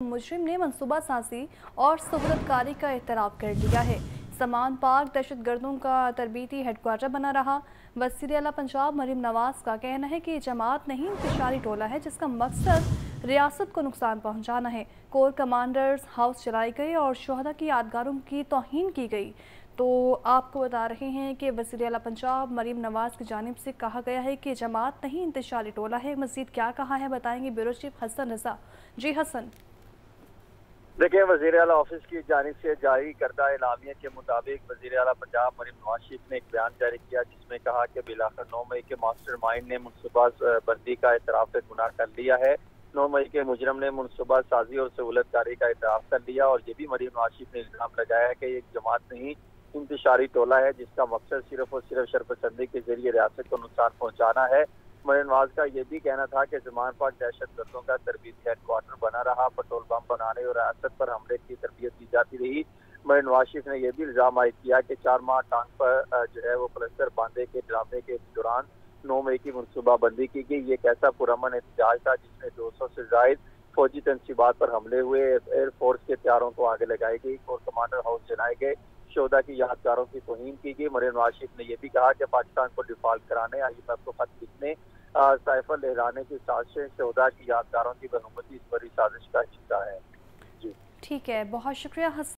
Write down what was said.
मुजरिम ने मनसूबा साजी और सहूलतकारी का एतराफ़ कर लिया है। समान पार्क दहशत गर्दों का तरबती हेडक्वार्टर बना रहा। वज़ीर अला पंजाब मरीम नवाज़ का कहना है कि जमात नहीं इंतशारी टोला है, जिसका मकसद रियासत को नुकसान पहुँचाना है। कोर कमांडर्स हाउस चलाई गई और शहदा की यादगारों की तोहन की गई। तो आपको बता रहे हैं कि वजी अला पंजाब मरीम नवाज़ की जानब से कहा गया है कि जमात नहीं इंतशारी टोला है। मजीद क्या कहा है, बताएँगे ब्यूरो चीफ हसन रजा। जी हसन। देखिए, वज़ीर अला ऑफ़िस की जानब से जारी करदा इलामिया के मुताबिक वज़ीर अला पंजाब मरीम नवाज़ शरीफ ने एक बयान जारी किया, जिसमें कहा कि बिलाखर नौ मई के मास्टर माइंड ने मनसूबा बंदी का एतराफ़ गुनाह कर लिया है। नौ मई के मुजरम ने मनसूबा, साजी और सहूलतकारी का एतराफ़ कर लिया और ये भी मरीम नवाज़ शरीफ ने इल्ज़ाम लगाया कि एक जमात नहीं, इंतशारी टोला है, जिसका मकसद सिर्फ़ और सिर्फ़ शरपसंदी के ज़रिए रियासत को नुकसान पहुँचाना है। मरीन नवाज़ का ये भी कहना था कि जमान पाक दहशत गर्दों का तरबीती हेडक्वार्टर बना रहा पेट्रोल बम बनाने और रियासत पर हमले की तरबियत दी जाती रही। मरीन शरीफ ने यह भी इल्ज़ाम आयद किया कि चार माह टांग पर जो है वो प्लस्तर बांधे के ड्रामे के दौरान नौ मई की मनसूबाबंदी की गई। ये एक ऐसा पुरमन एहतजाज था जिसमें दो सौ से जायद फौजी तनसीबात पर हमले हुए एयरफोर्स के प्यारों को आगे लगाई गई और कमांडर हाउस जलाए गए। शोधा की यादगारों की तोहन की गई। मरीन नवाज़ शरीफ ने यह भी कहा कि पाकिस्तान को डिफ़ॉल्ट कराने आई एम एफ़ को खत लिखने साइफर लहराने की साजिशें शोदा की यादगारों की बहुमती इस बड़ी साजिश का हिस्सा है। जी। ठीक है, बहुत शुक्रिया